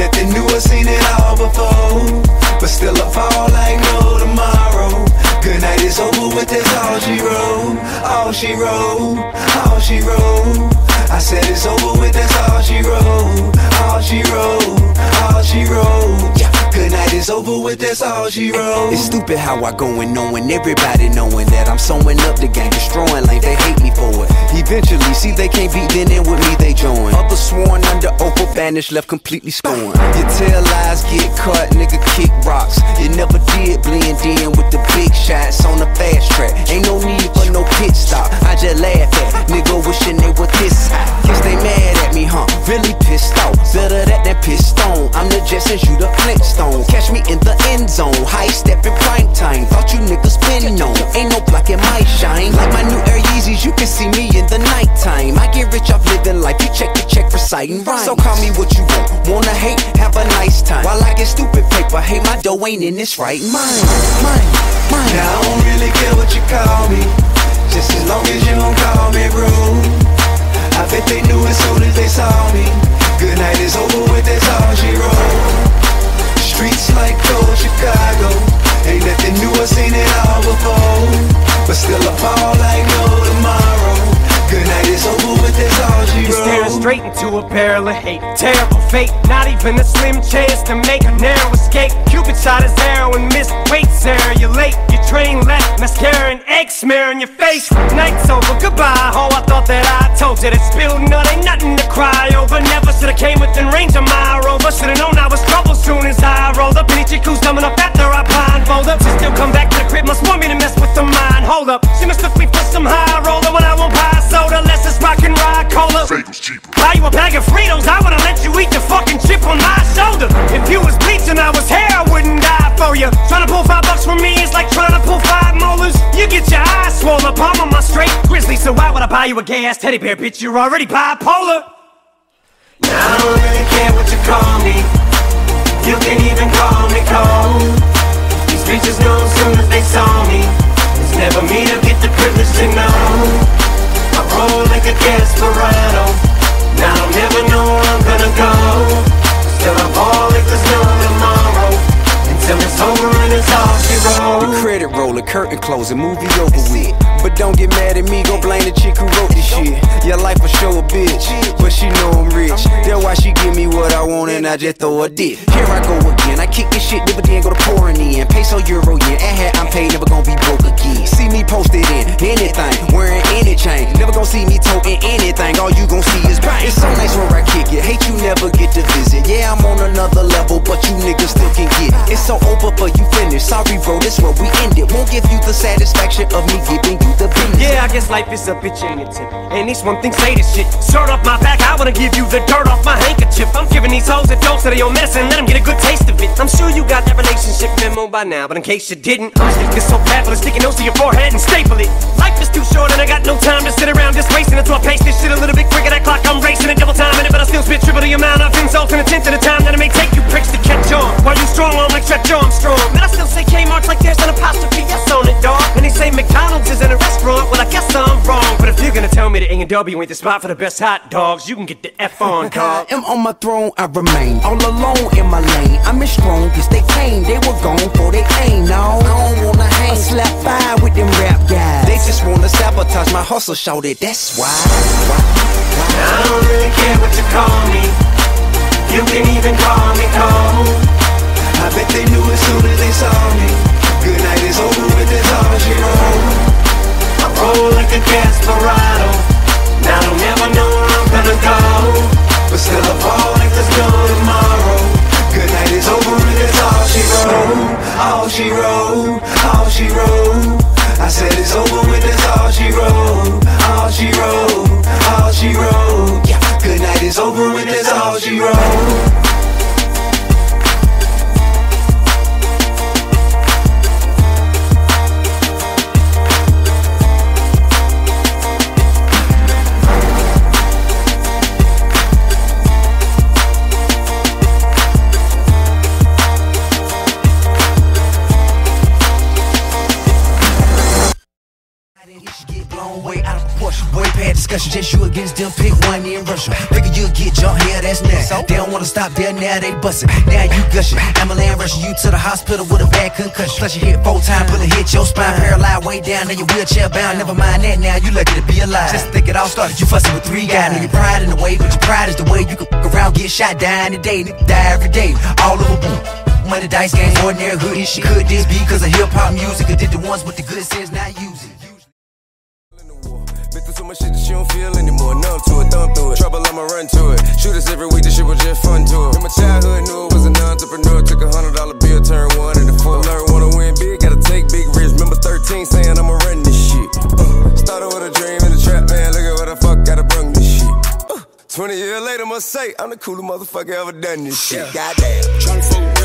nothing new, I've seen it all before. But still, I fall like no tomorrow. Good night is over with, that's all she wrote. All she wrote, all she wrote. I said it's over with, that's all she wrote. All she wrote, all she wrote. Yeah. Good night is over with, that's all she wrote. It's stupid how I go and knowing everybody knowing that I'm sewing up the game, destroying lanes, they hate me for it. Eventually, see they can't beat, then in with me they join. Others sworn under oath banished, left completely scorned. You tell lies, get cut, nigga kick rocks. Life. You check the check for citing rhymes. So call me what you want. Wanna hate? Have a nice time. While I get stupid paper, hey, my dough ain't in this right mind. Mine, mine. Now I don't really care what you call me. Just as long as you don't call me rude. I bet they knew as soon as they saw me. Good night is over with, that's all she wrote. Streets like cold Chicago. Ain't nothing new, I've seen it all before. But still I fall into a barrel of hate. Terrible fate, not even a slim chance to make a narrow escape. Cupid shot his arrow and missed. Wait, Sarah, you're late. Your train left, mascara and egg smear on your face. Night's over, goodbye. Oh, I thought that I told you that spilled nut ain't nothing to cry over. Never should've came within range of my rover. Should've known I was trouble soon as I rolled up. Any chick who's coming up after I blindfold up. She still come back to the crib, must want me to mess with the mind. Hold up, she mistook me for some high Buy you a bag of Fritos, I would've let you eat the fucking chip on my shoulder. If you was bleaching, I was hair, I wouldn't die for you. Trying to pull five bucks from me is like trying to pull five molars. You get your eyes swollen, palm on my straight grizzly. So why would I buy you a gay ass teddy bear, bitch? You're already bipolar. Now I don't really care what you call me. You can even call me cold. These bitches know as soon as they saw me. It's never me to get the privilege to know. I roll like a desperado. I'm gonna. The curtain closing, movie over with. But don't get mad at me, go blame the chick who wrote this shit. Your life will show a bitch, but she know I'm rich. That's why she give me what I want and I just throw a dick. Here I go again, I kick this shit, never then go to pouring in. Peso, euro, yen, and hat I'm paid, never gonna be broke again. See me posted in anything, wearing any chain. Never gonna see me toting anything, all you gon' see is bang. Another level, but you niggas still can get it. It's so over for you Sorry, bro, this where we ended. Won't give you the satisfaction of me giving you the business. Yeah, I guess life is a bitch ain't it. And these one thing say this shit. Shirt off my back, I wanna give you the dirt off my handkerchief. I'm giving these hoes a dose of own medicine, let them get a good taste of it. I'm sure you got that relationship memo by now, but in case you didn't, I'm stick this so bad for sticky nose to your forehead and staple it. Life is too short and I got no time to sit around just wasting it. So I pace this shit a little bit quicker. That clock I'm racing it, double time in it, but I still spit triple the amount of insults and a tenth of the time that it may take you pricks to catch on. While you strong on like stretch Armstrong, I still say Kmart's like there's an apostrophe S on it, dog. And they say McDonald's is in a restaurant, well I guess I'm wrong. But if you're gonna tell me that A&W ain't the spot for the best hot dogs, you can get the F on, dog. I am on my throne, I remain all alone in my lane. I'm as strong as they came, they were gone for they came. No, I don't wanna hang, I slap fire with them rap guys. They just wanna sabotage my hustle, shout it. That's why. why, why. I don't really care what you call me. You can even call me cold. I bet they knew as soon as they saw me. Good night is over with, all she wrote. I roll like a desperado. Now I don't ever know where I'm gonna go. But still I fall like there's no tomorrow. Good night is over and that's all she wrote. All she wrote, all she wrote. I said it's over with, that's all she wrote. All she wrote, all she wrote. Yeah, good night is over with, that's discussion, just you against them, pick one in Russia. Figure you'll get jumped here, that's next. They don't wanna stop there, now they bustin'. Now you gushing. Amalan rushing you to the hospital with a bad concussion. Plus you hit four times, bullet hit your spine, paralyzed way down, now your wheelchair bound. Never mind that now, you lucky to be alive. Just think it all started, you fussin' with three guys. Now your pride in the way, but your pride is the way you can fuck around, get shot, die in the day, nigga die every day. All over boom. Money dice game, ordinary hoodie shit. Could this be cause of hip hop music? Or did the ones with the good sense not use it? Much shit that she don't feel anymore. Numb to it, thumb through it. Trouble, I'ma run to it. Shoot us every week, this shit was just fun to it. In my childhood, knew it was an entrepreneur. Took a hundred dollar bill, turned one into four. Learn wanna win big, gotta take big risks. Remember 13 saying I'ma run this shit. Uh, started with a dream in the trap, man. Look at what the fuck gotta bring this shit. Uh, 20 years later, must say I'm the coolest motherfucker ever done this shit. Goddamn. Tryna fuck